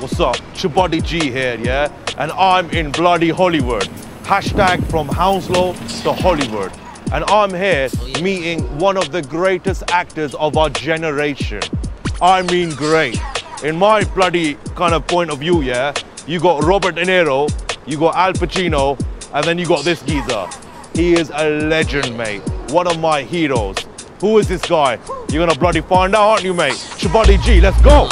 What's up? Chabuddy G here, yeah? And I'm in bloody Hollywood. Hashtag from Hounslow to Hollywood. And I'm here oh, meeting one of the greatest actors of our generation. I mean great. In my bloody kind of point of view, yeah, you got Robert De Niro, you got Al Pacino, and then you got this geezer. He is a legend, mate. One of my heroes. Who is this guy? You're gonna bloody find out, aren't you, mate? Chabuddy G, let's go.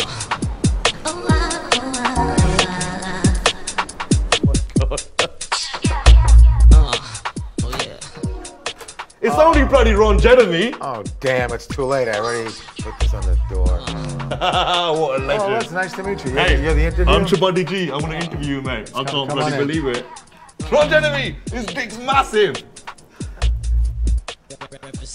It's only bloody Ron Jeremy. Oh, damn, it's too late. I already put this on the door. what a Oh, legend. that's nice to meet you. You're, Hey, you're the interview? I'm Chabuddy G. I'm gonna interview you, mate. I can't bloody on in. believe it. Ron Jeremy, his dick's massive.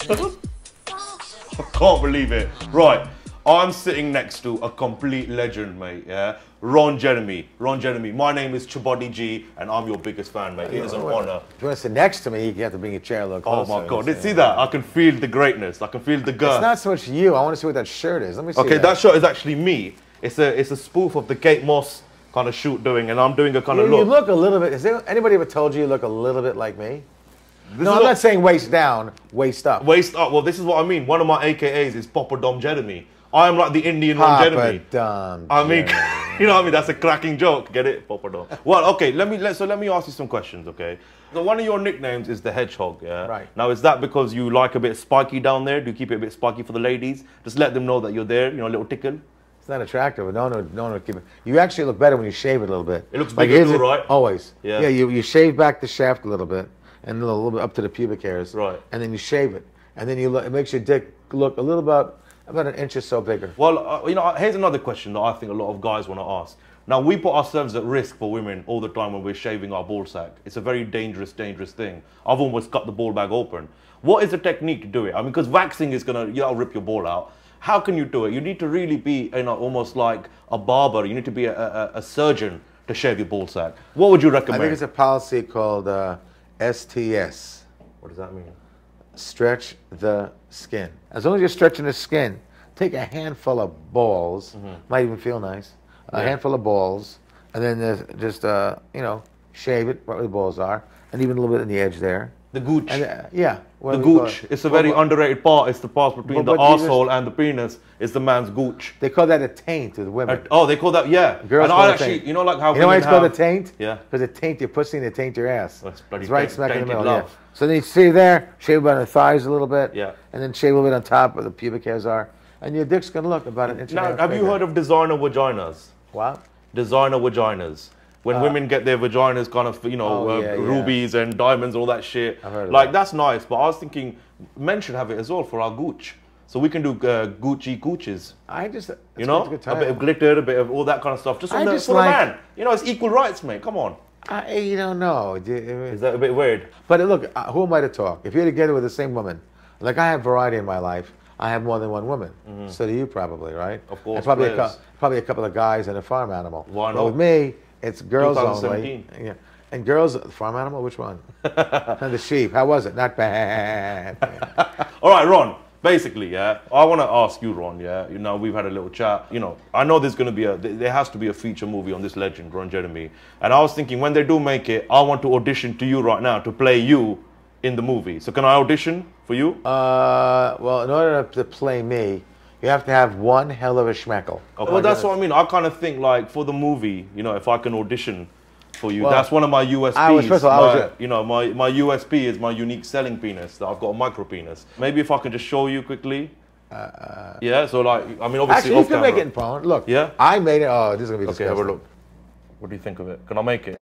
I can't believe it. Right, I'm sitting next to a complete legend, mate. Yeah, Ron Jeremy. Ron Jeremy. My name is Chabuddy G, and I'm your biggest fan, mate. It is an honor. If you want to sit next to me, you have to bring your chair a little closer. Oh my God! It's- See that? I can feel the greatness. I can feel the girth. It's not so much you. I want to see what that shirt is. Let me see Okay, that. that shot is actually me. It's a it's a spoof of the Kate Moss kind of shoot doing, and I'm doing a kind You, of look. you look. a little bit. Has anybody ever told you you look a little bit like me? This No, I'm not saying waist down, waist up. waist up. Well, this is what I mean. One of my AKAs is Papa Dom Jeremy. I am like the Indian Jeremy. Papa Dom I mean, you know what I mean? That's a cracking joke. Get it, Papa Dom? Well, okay. Let me let so let me ask you some questions. Okay. So one of your nicknames is the Hedgehog. Yeah. Right. Now, is that because you like a bit spiky down there? Do you keep it a bit spiky for the ladies? Just let them know that you're there. You know, a little tickle. It's not attractive. No, no, no, no. Keep it. You actually look better when you shave it a little bit. It looks bigger here's too, right? Always. Yeah. Yeah. You, you shave back the shaft a little bit, and a little, little bit up to the pubic hairs. Right. And then you shave it, and then you look. It makes your dick look a little about about an inch or so bigger. Well, uh, you know, here's another question that I think a lot of guys want to ask. Now, we put ourselves at risk for women all the time when we're shaving our ball sack. It's a very dangerous, dangerous thing. I've almost cut the ball bag open. What is the technique to do it? I mean, because waxing is gonna, you know, rip your ball out. How can you do it? You need to really be, you know, almost like a barber. You need to be a, a, a surgeon to shave your ball sack. What would you recommend? I think it's a policy called uh, STS. what does that mean? Stretch the skin. As long as you're stretching the skin, take a handful of balls. Might even feel nice. A Yeah. handful of balls, and then just uh, you know shave it where the balls are, and even a little bit in the edge there. The gooch. And uh, yeah, the what do we call gooch. it? It's a very well, underrated part. It's the part between the asshole and the penis. It's the man's gooch. They call that a taint with women. Uh, oh, they call that yeah. Girls and call I actually, taint. you know, like how you know why it's called a taint? Yeah. Because it taint your pussy and it taint your ass. That's bloody it's right taint- smack in the middle. Yeah. So then you see there, shave about the thighs a little bit. Yeah. And then shave a little bit on top where the pubic hairs are, and your dick's gonna look about an inch. Now, have you heard of designer vaginas? what? Designer vaginas. When women get their vaginas kind of, you know, Uh, Oh, uh, yeah, yeah. rubies and diamonds, all that shit. I've heard like, that. that's nice, but I was thinking men should have it as well for our gooch. So we can do uh, Gucci gooches. I just You know? a, A bit of glitter, a bit of all that kind of stuff. Just, on I the, just for like- the man. You know, it's equal rights, mate. Come on. I, you don't know. Is that a bit weird? But look, uh, who am I to talk? If you're together with the same woman, like I have variety in my life, I have more than one woman. So do you probably, right? Mm-hmm. Of course, And probably a, players. cou- probably a couple of guys and a farm animal. Why But with me, it's girls only. 2017. Yeah. And girls, farm animal, which one? the sheep. How was it? Not bad. All right, Ron. Basically, yeah, I want to ask you, Ron. Yeah, you know, we've had a little chat. You know, I know there's going to be a, there has to be a feature movie on this legend, Ron Jeremy. And I was thinking, when they do make it, I want to audition to you right now to play you in the movie. So can I audition for you? uh, well, in order to play me, you have to have one hell of a schmeckle. Okay. Well, that's what I mean. I kind of think like for the movie, you know, if I can audition for you, Well, that's one of my USPs. I was- first of all, I was you know, my, my USP is my unique selling penis that I've got a micro penis. Maybe if I can just show you quickly. yeah. So like, I mean, obviously Uh, Actually, you can camera. make it in. Look, Yeah? I made it. Oh, this is gonna be Okay, have a look. What do you think of it? Can I make it?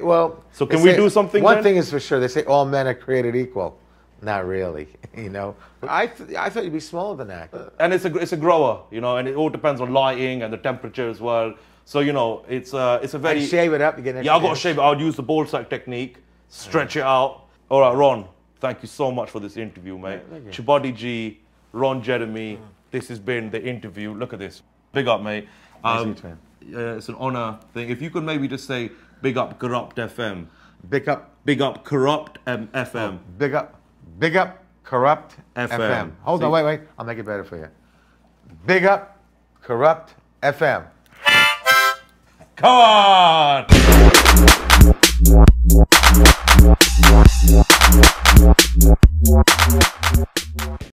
Well, So can we say- do something One then? thing is for sure, they say all men are created equal. Not really, you know. I th- I thought you'd be smaller than that. And it's a it's a grower, you know, and it all depends on lighting and the temperature as well. So you know, it's uh, it's a very And shave it up, you get an Yeah, I got to shave it. I'll use the ball sack technique, stretch it out. All right, Ron, thank you so much for this interview, mate. you. Chabuddy G, Ron Jeremy. This has been the interview. Look at this. Big up, mate. Um, you, uh, it's an honor thing. If you could maybe just say, big up Kurupt FM. Big up, Big up Kurupt um, FM. big up, big up, Kurupt FM. FM. Hold See? on, wait, wait. I'll make it better for you. Big up, Kurupt FM. Come on!